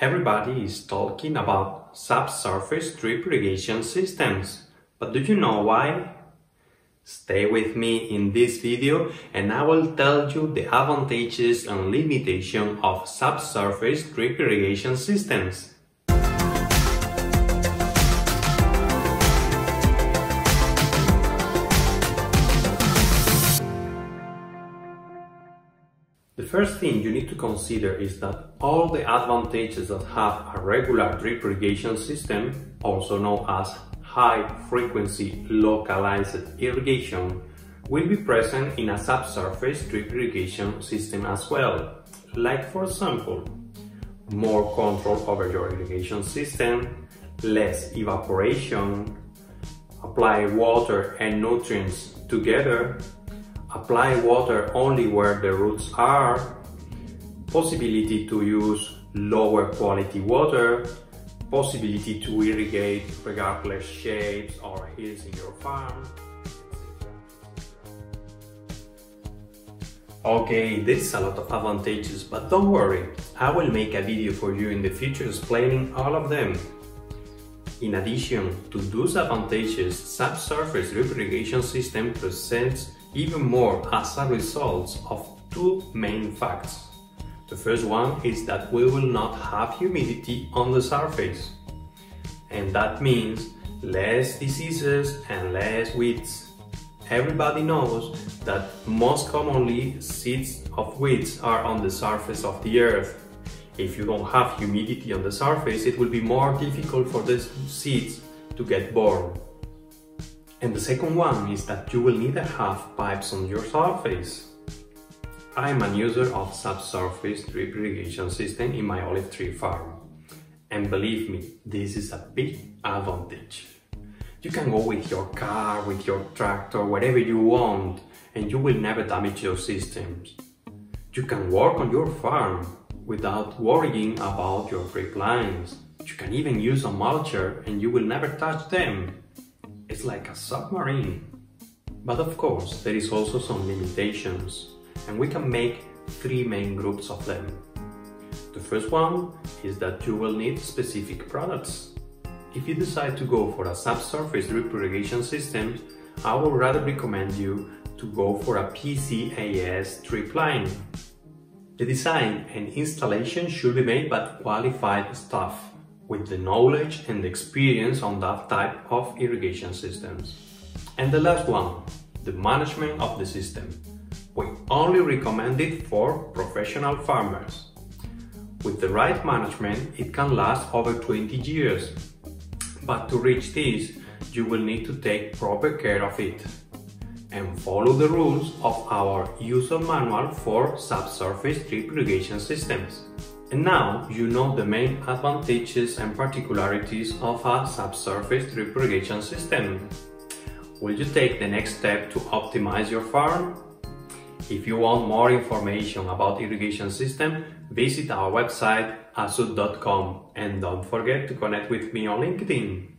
Everybody is talking about subsurface drip irrigation systems, but do you know why? Stay with me in this video and I will tell you the advantages and limitations of subsurface drip irrigation systems. The first thing you need to consider is that all the advantages that have a regular drip irrigation system, also known as high frequency localized irrigation, will be present in a subsurface drip irrigation system as well. Like for example, more control over your irrigation system, less evaporation, apply water and nutrients together, apply water only where the roots are, possibility to use lower quality water, possibility to irrigate regardless shapes or hills in your farm. Okay, this is a lot of advantages, but don't worry, I will make a video for you in the future explaining all of them. In addition to those advantages, subsurface irrigation system presents even more as a result of two main facts. The first one is that we will not have humidity on the surface. And that means less diseases and less weeds. Everybody knows that most commonly seeds of weeds are on the surface of the earth. If you don't have humidity on the surface, it will be more difficult for the seeds to get born. And the second one is that you will need to have pipes on your surface. I'm a user of subsurface drip irrigation system in my olive tree farm. And believe me, this is a big advantage. You can go with your car, with your tractor, whatever you want, and you will never damage your systems. You can work on your farm without worrying about your drip lines. You can even use a mulcher and you will never touch them. It's like a submarine. But of course, there is also some limitations, and we can make three main groups of them. The first one is that you will need specific products. If you decide to go for a subsurface drip irrigation system, I would rather recommend you to go for a PCAS drip line. The design and installation should be made by qualified staff with the knowledge and experience on that type of irrigation systems. And the last one, the management of the system. We only recommend it for professional farmers. With the right management, it can last over 20 years. But to reach this, you will need to take proper care of it and follow the rules of our user manual for subsurface drip irrigation systems. And now you know the main advantages and particularities of a subsurface drip irrigation system. Will you take the next step to optimize your farm? If you want more information about irrigation system, visit our website azud.com and don't forget to connect with me on LinkedIn.